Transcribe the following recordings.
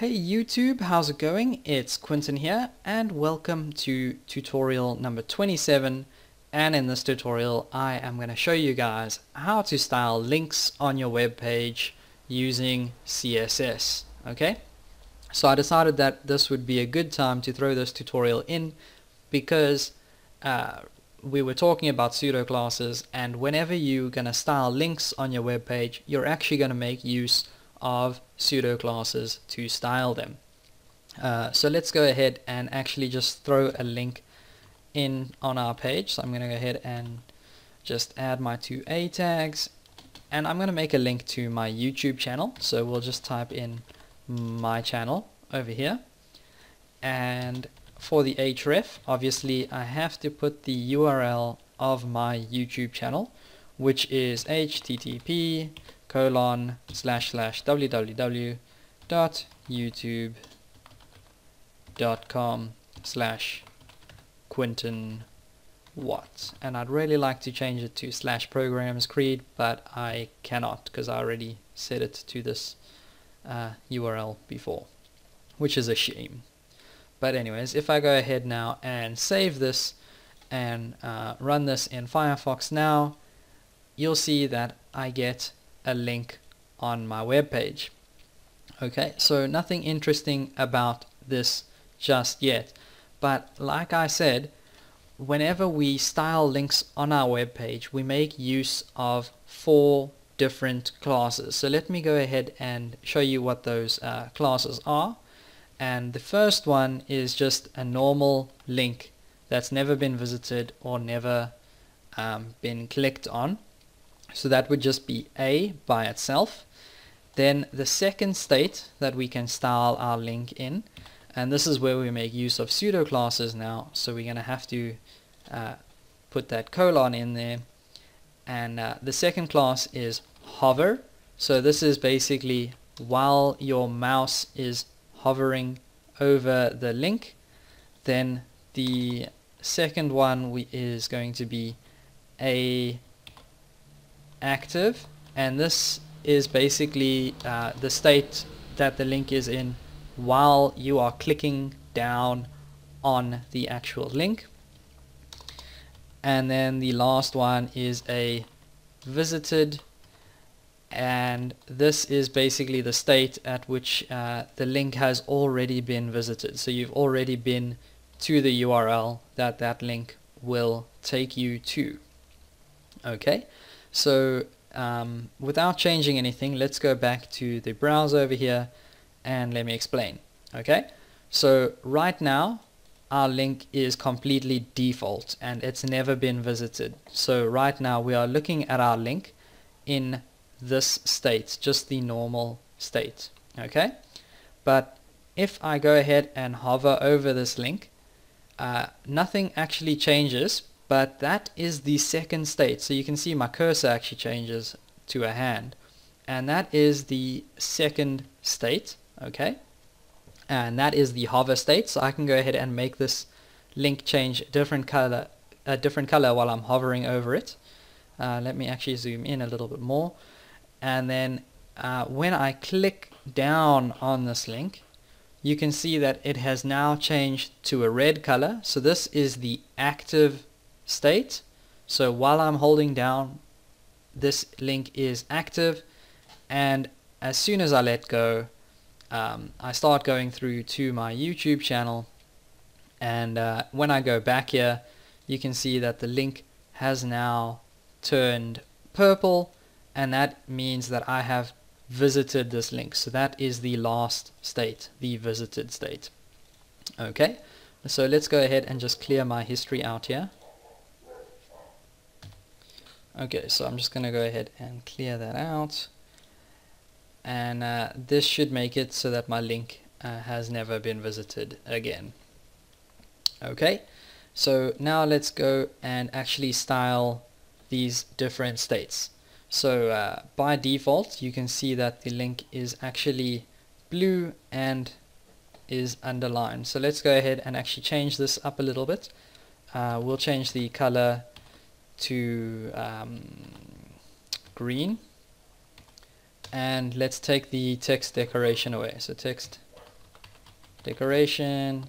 Hey YouTube, how's it going? It's Quentin here and welcome to tutorial number 27 and in this tutorial I am going to show you guys how to style links on your web page using CSS. Okay, so I decided that this would be a good time to throw this tutorial in because uh, we were talking about pseudo classes and whenever you're going to style links on your web page you're actually going to make use of pseudo classes to style them. Uh, so let's go ahead and actually just throw a link in on our page. So I'm going to go ahead and just add my two A tags and I'm going to make a link to my YouTube channel. So we'll just type in my channel over here and for the href obviously I have to put the URL of my YouTube channel which is http colon slash slash www dot youtube dot com slash Quentin Watt and I'd really like to change it to slash ProgrammersCreed but I cannot because I already set it to this uh, URL before which is a shame. But anyways if I go ahead now and save this and uh, run this in Firefox now you'll see that I get a link on my web page. Okay, so nothing interesting about this just yet. But like I said, whenever we style links on our web page, we make use of four different classes. So let me go ahead and show you what those uh, classes are. And the first one is just a normal link that's never been visited or never um, been clicked on. So that would just be A by itself. Then the second state that we can style our link in, and this is where we make use of pseudo classes now. So we're going to have to uh, put that colon in there. And uh, the second class is hover. So this is basically while your mouse is hovering over the link, then the second one we, is going to be a active and this is basically uh, the state that the link is in while you are clicking down on the actual link. And then the last one is a visited and this is basically the state at which uh, the link has already been visited. So you've already been to the URL that that link will take you to. Okay so um, without changing anything, let's go back to the browser over here and let me explain. Okay, so right now our link is completely default and it's never been visited. So right now we are looking at our link in this state, just the normal state. Okay, but if I go ahead and hover over this link, uh, nothing actually changes but that is the second state. So you can see my cursor actually changes to a hand. And that is the second state, okay? And that is the hover state. So I can go ahead and make this link change different color, a different color while I'm hovering over it. Uh, let me actually zoom in a little bit more. And then uh, when I click down on this link, you can see that it has now changed to a red color. So this is the active state. So while I'm holding down, this link is active and as soon as I let go, um, I start going through to my YouTube channel and uh, when I go back here, you can see that the link has now turned purple and that means that I have visited this link. So that is the last state, the visited state. Okay, so let's go ahead and just clear my history out here. Okay, so I'm just going to go ahead and clear that out. And uh, this should make it so that my link uh, has never been visited again. Okay, so now let's go and actually style these different states. So uh, by default, you can see that the link is actually blue and is underlined. So let's go ahead and actually change this up a little bit. Uh, we'll change the color to um, green. And let's take the text decoration away. So text decoration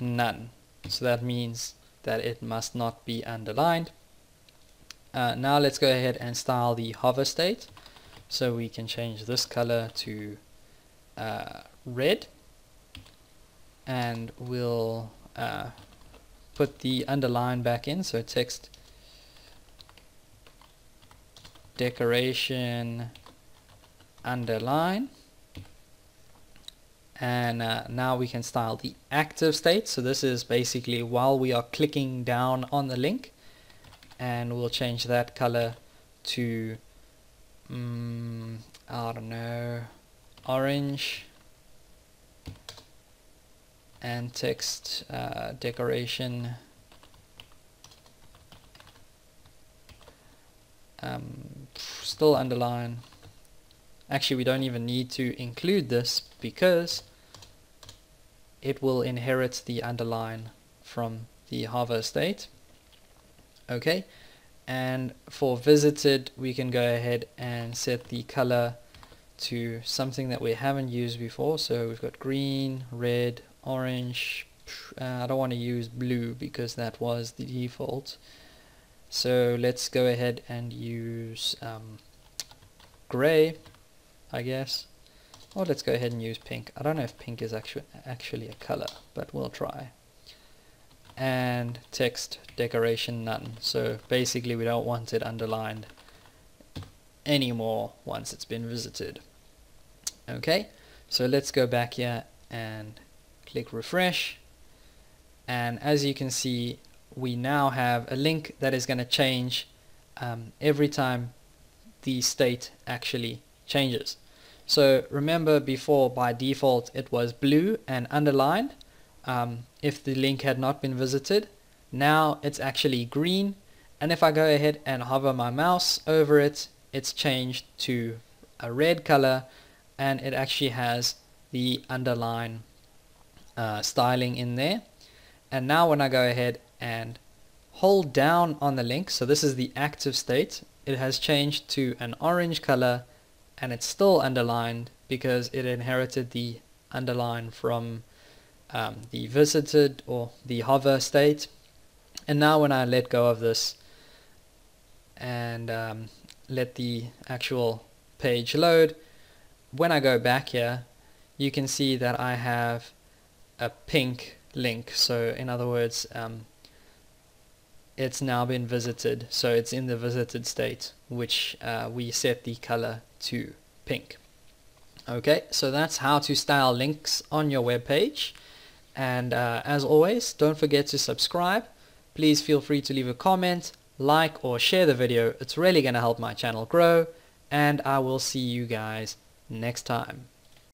none. So that means that it must not be underlined. Uh, now let's go ahead and style the hover state. So we can change this color to uh, red. And we'll uh, put the underline back in. So text decoration underline. And uh, now we can style the active state. So this is basically while we are clicking down on the link and we'll change that color to um, I don't know orange. And text uh, decoration um, still underline. Actually we don't even need to include this because it will inherit the underline from the hover state. Okay? And for visited we can go ahead and set the color to something that we haven't used before. So we've got green red orange uh, I don't want to use blue because that was the default so let's go ahead and use um, gray I guess. Or let's go ahead and use pink. I don't know if pink is actually actually a color but we'll try. And text decoration none. So basically we don't want it underlined anymore once it's been visited. Okay so let's go back here and click refresh. And as you can see we now have a link that is going to change um, every time the state actually changes. So remember before by default it was blue and underlined. Um, if the link had not been visited. Now it's actually green. And if I go ahead and hover my mouse over it it's changed to a red color and it actually has the underline uh, styling in there. And now when I go ahead and hold down on the link. So this is the active state. It has changed to an orange color and it's still underlined because it inherited the underline from um, the visited or the hover state. And now when I let go of this and um, let the actual page load when I go back here you can see that I have a pink link. So in other words um, it's now been visited so it's in the visited state which uh, we set the color to pink okay so that's how to style links on your web page and uh, as always, don't forget to subscribe. Please feel free to leave a comment, like or share the video. It's really going to help my channel grow. And I will see you guys next time.